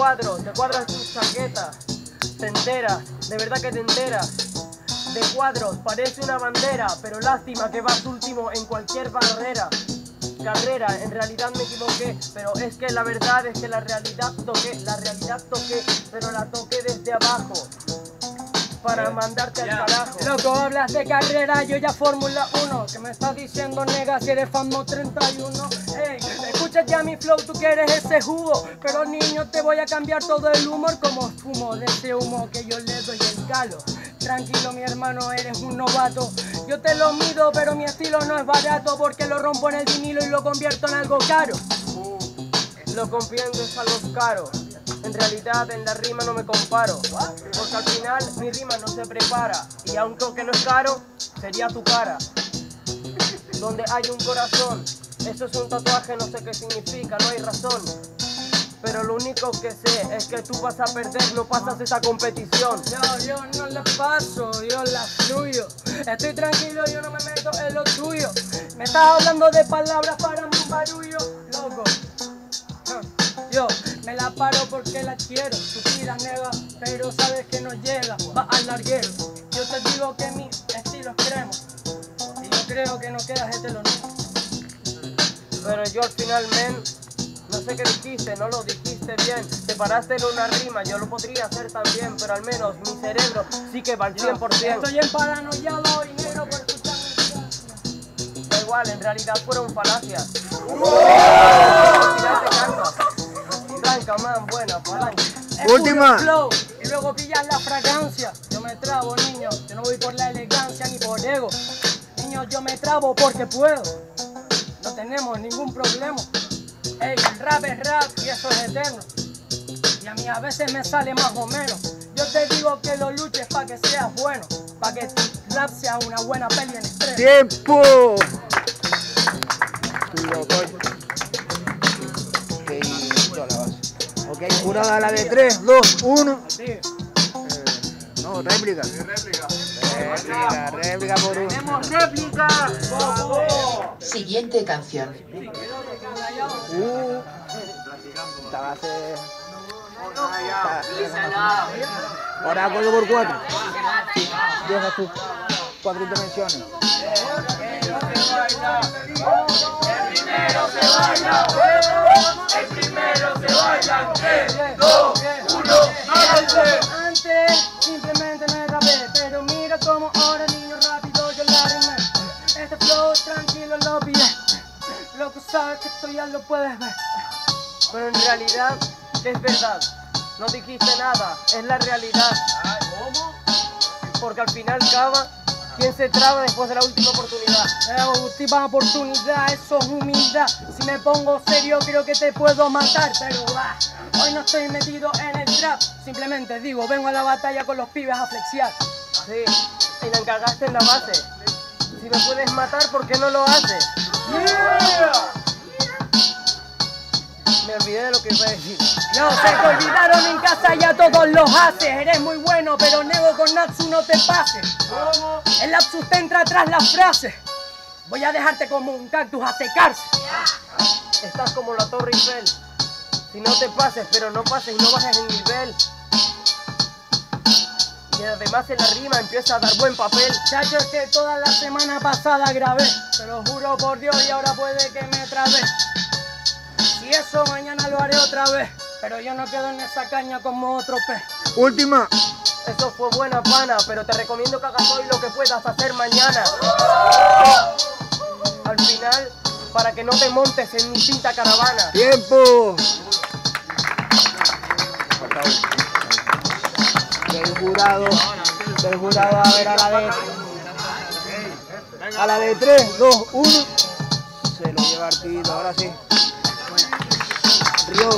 cuadro, te cuadras tu chaqueta, te enteras, de verdad que te enteras. De cuadros, parece una bandera, pero lástima que vas último en cualquier barrera. Carrera, en realidad me equivoqué, pero es que la verdad es que la realidad toqué, la realidad toqué, pero la toqué desde abajo para mandarte al carajo. Loco, hablas de carrera, yo ya Fórmula 1 Que me estás diciendo, nega, si eres famo 31 Ey, escucha ya mi flow, tú quieres ese jugo Pero niño, te voy a cambiar todo el humor Como fumo de ese humo que yo le doy el calo Tranquilo mi hermano, eres un novato Yo te lo mido, pero mi estilo no es barato Porque lo rompo en el vinilo y lo convierto en algo caro Lo confiando es algo caro. En realidad en la rima no me comparo. Porque al final mi rima no se prepara. Y aunque no es caro, sería tu cara. Donde hay un corazón. Eso es un tatuaje, no sé qué significa, no hay razón. Pero lo único que sé es que tú vas a perder, no pasas esa competición. Yo, yo no le paso, yo la fluyo. Estoy tranquilo, yo no me meto en lo tuyo. Me estás hablando de palabras para un barullo, loco. Yo me la paro porque la quiero. Tú tiras nega, pero sabes que no llega. Va al larguero. Yo te digo que mi estilo es crema. Y yo creo que no quedas este lo Pero yo al final, men, no sé qué dijiste, no lo dijiste bien. Te paraste en una rima, yo lo podría hacer también, pero al menos mi cerebro sí que va al 100%. Estoy en paranoiado y negro por escuchar mi Da igual, en realidad fueron falacias. Tranca, man, buena, palanca. Última. flow, y luego pillas la fragancia. Yo me trabo, niño. Yo no voy por la elegancia ni por ego. Niño, yo me trabo porque puedo. No tenemos ningún problema. Ey, el rap es rap y eso es eterno. Y a mí a veces me sale más o menos. Yo te digo que lo luches para que seas bueno. Para que tu rap sea una buena peli en estrés. ¡Tiempo! Ok, jurada a la de 3, 2, 1. Sí. No, réplica. Réplica. Réplica, réplica por uno. ¡Tenemos réplica! Siguiente canción. Uh, esta base. Está- Ahora código por 4. Deja tú. Cuatro intervenciones. Antes Lo que sabes que esto ya lo puedes ver. Pero en realidad es verdad. No dijiste nada, es la realidad. Porque al final cava quien se traba después de la última oportunidad. Eh, última oportunidad, eso es humildad. Si me pongo serio creo que te puedo matar, pero ah, hoy no estoy metido en el trap. Simplemente digo, vengo a la batalla con los pibes a flexiar. Sí, y la encargaste en la base. Si me puedes matar, ¿por qué no lo haces? Me olvidé de lo que iba a decir. No, se te olvidaron en casa, ya todos los haces. Eres muy bueno, pero nego con Natsu no te pases. El lapsus te entra tras la frase. Voy a dejarte como un cactus a secarse. Estás como la Torre Eiffel. Si no te pases, pero no pases y no bajes el nivel. Además en la rima empieza a dar buen papel. Chacho, es que toda la semana pasada grabé. Te lo juro por Dios y ahora puede que me trabe. Si eso mañana lo haré otra vez. Pero yo no quedo en esa caña como otro pez. Última. Eso fue buena pana, pero te recomiendo que hagas hoy lo que puedas hacer mañana. Al final, para que no te montes en mi cinta caravana. Tiempo. Falta uno. Del jurado a ver a la de. A la de 3, 2, 1. Se lo lleva Artito, ahora sí. Río.